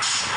match.